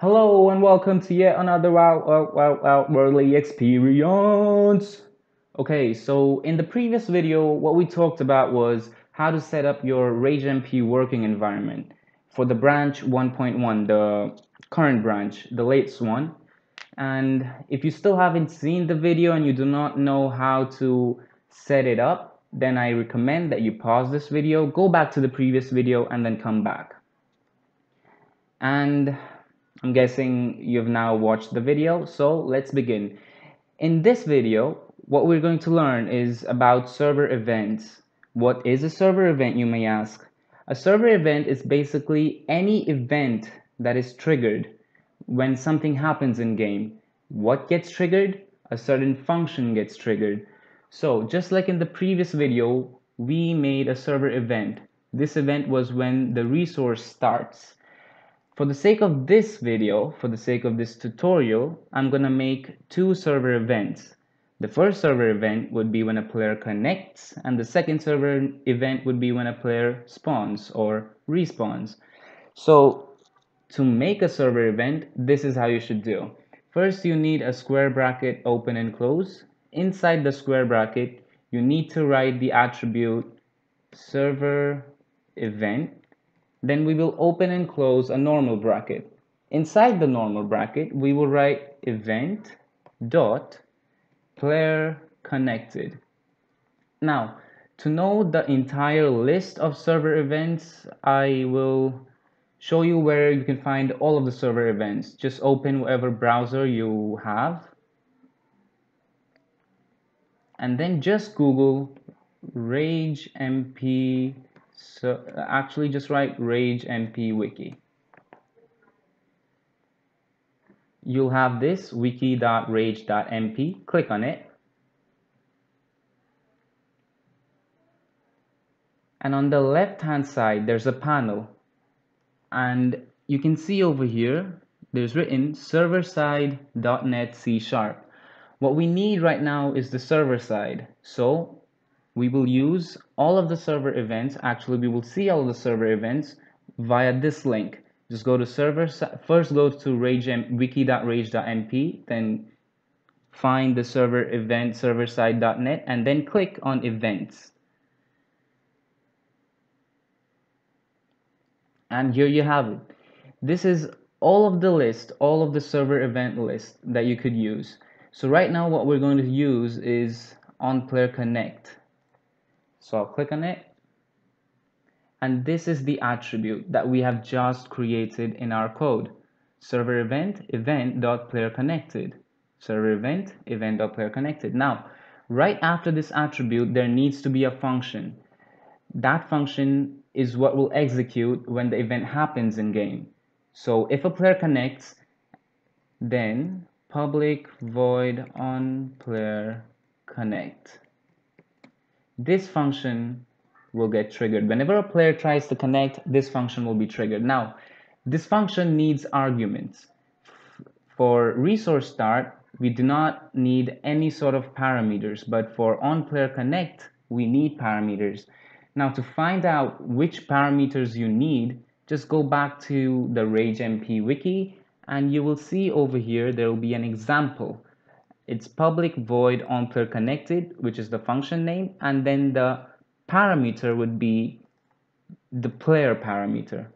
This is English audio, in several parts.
Hello and welcome to yet another wow, wow, wow, wow, worldly experience. Okay, so in the previous video, what we talked about was how to set up your RageMP working environment for the branch 1.1, the current branch, the latest one. And if you still haven't seen the video and you do not know how to set it up, then I recommend that you pause this video, go back to the previous video and then come back. And I'm guessing you've now watched the video, so let's begin. In this video, what we're going to learn is about server events. What is a server event, you may ask? A server event is basically any event that is triggered when something happens in game. What gets triggered? A certain function gets triggered. So just like in the previous video, we made a server event. This event was when the resource starts. For the sake of this video, for the sake of this tutorial, I'm going to make two server events. The first server event would be when a player connects and the second server event would be when a player spawns or respawns. So to make a server event, this is how you should do. First, you need a square bracket open and close. Inside the square bracket, you need to write the attribute server event then we will open and close a normal bracket. Inside the normal bracket, we will write event dot player connected. Now, to know the entire list of server events, I will show you where you can find all of the server events. Just open whatever browser you have. And then just Google RageMP so actually just write rage mp wiki. You'll have this wiki.rage.mp click on it. And on the left hand side there's a panel. And you can see over here there's written server side.net C sharp. What we need right now is the server side. So we will use all of the server events. Actually we will see all of the server events via this link. Just go to server first go to rage wiki.rage.mp then find the server event server side.net and then click on events. And here you have it. This is all of the list all of the server event list that you could use. So right now what we're going to use is on player connect so I'll click on it. And this is the attribute that we have just created in our code. Server event, event.playerConnected. Server event, event.playerConnected. Now, right after this attribute, there needs to be a function. That function is what will execute when the event happens in game. So if a player connects, then public void on player connect this function will get triggered. Whenever a player tries to connect, this function will be triggered. Now, this function needs arguments. For resource start, we do not need any sort of parameters, but for on player connect, we need parameters. Now, to find out which parameters you need, just go back to the RageMP wiki and you will see over here there will be an example it's public void on player connected which is the function name and then the parameter would be the player parameter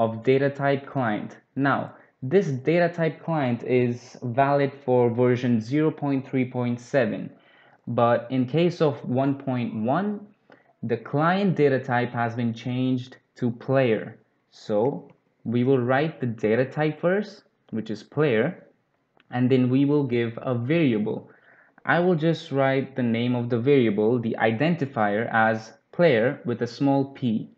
of data type client. Now this data type client is valid for version 0.3.7 but in case of 1.1 the client data type has been changed to player. So we will write the data type first which is player and then we will give a variable. I will just write the name of the variable, the identifier as player with a small p.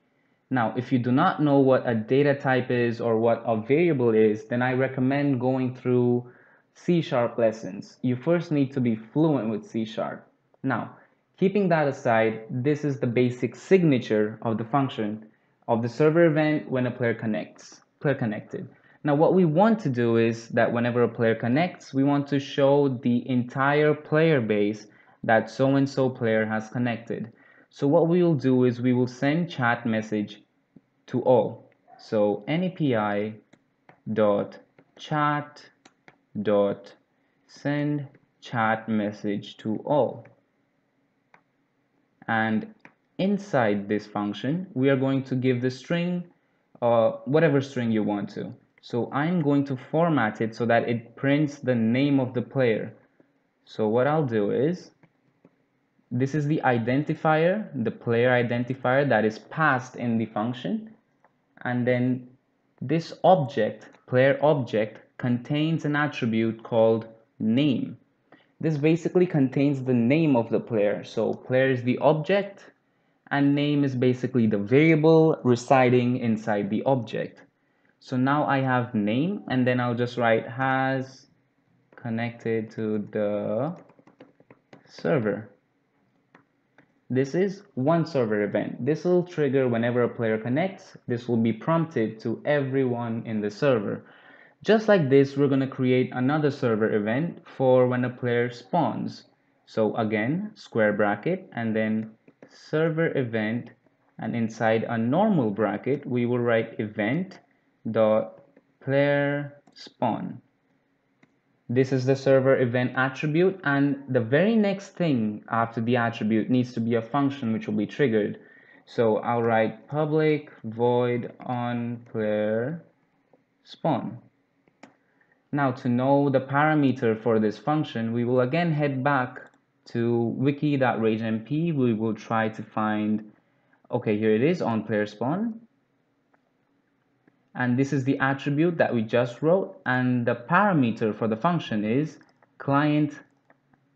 Now, if you do not know what a data type is or what a variable is, then I recommend going through C Sharp lessons. You first need to be fluent with C Sharp. Now, keeping that aside, this is the basic signature of the function of the server event when a player connects, player connected. Now what we want to do is that whenever a player connects, we want to show the entire player base that so-and-so player has connected. So what we will do is we will send chat message to all. So NAPI dot chat dot send chat message to all and inside this function we are going to give the string uh, whatever string you want to so I'm going to format it so that it prints the name of the player. So what I'll do is this is the identifier the player identifier that is passed in the function. And then this object player object contains an attribute called name. This basically contains the name of the player. So player is the object and name is basically the variable residing inside the object so now I have name and then I'll just write has connected to the server. This is one server event. This will trigger whenever a player connects. This will be prompted to everyone in the server. Just like this we're going to create another server event for when a player spawns. So again square bracket and then server event and inside a normal bracket we will write event dot player spawn. This is the server event attribute and the very next thing after the attribute needs to be a function which will be triggered. So I'll write public void on player spawn. Now to know the parameter for this function we will again head back to wiki.ragemp we will try to find okay here it is on player spawn and this is the attribute that we just wrote. And the parameter for the function is client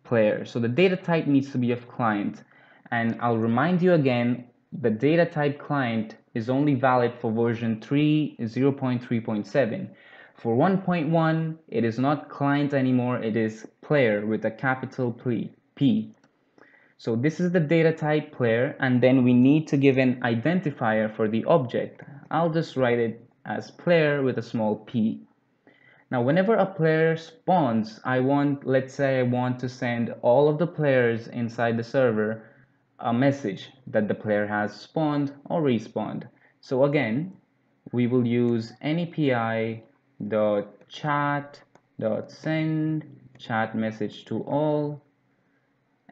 player. So the data type needs to be of client. And I'll remind you again the data type client is only valid for version 3 0.3.7 for 1.1 it is not client anymore. It is player with a capital P. So this is the data type player. And then we need to give an identifier for the object. I'll just write it as player with a small p. Now, whenever a player spawns, I want, let's say I want to send all of the players inside the server a message that the player has spawned or respawned. So again, we will use any dot chat dot send chat message to all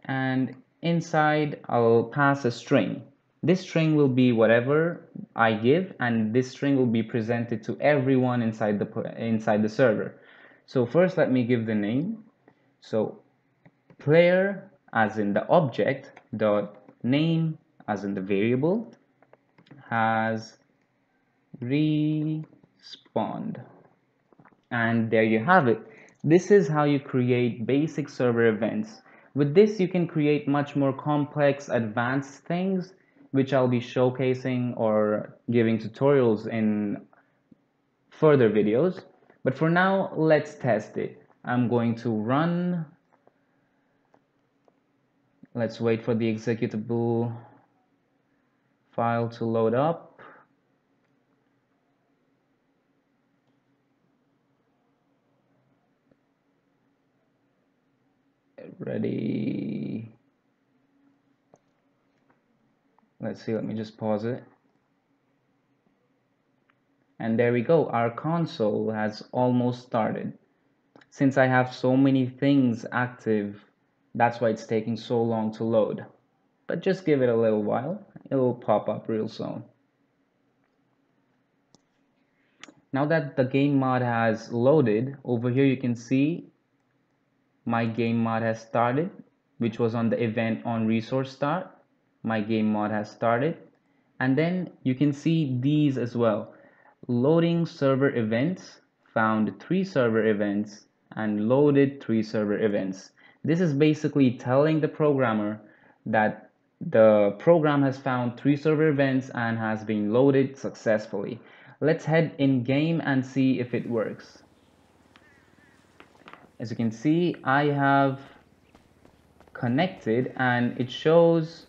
and inside I'll pass a string this string will be whatever I give and this string will be presented to everyone inside the inside the server. So first let me give the name. So player as in the object dot name as in the variable has respawned and there you have it this is how you create basic server events with this you can create much more complex advanced things which I'll be showcasing or giving tutorials in further videos. But for now, let's test it. I'm going to run. Let's wait for the executable file to load up. Ready. Let's see let me just pause it. And there we go our console has almost started. Since I have so many things active that's why it's taking so long to load. But just give it a little while it will pop up real soon. Now that the game mod has loaded over here you can see my game mod has started which was on the event on resource start my game mod has started. And then you can see these as well. Loading server events found three server events and loaded three server events. This is basically telling the programmer that the program has found three server events and has been loaded successfully. Let's head in game and see if it works. As you can see I have connected and it shows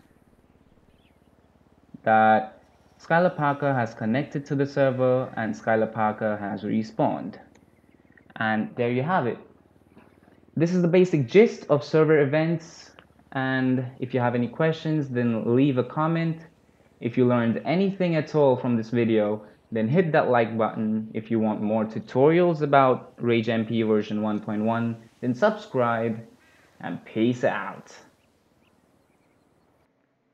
that Skylar Parker has connected to the server and Skylar Parker has respawned. And there you have it. This is the basic gist of server events. And if you have any questions, then leave a comment. If you learned anything at all from this video, then hit that like button if you want more tutorials about RageMP version 1.1 then subscribe and peace out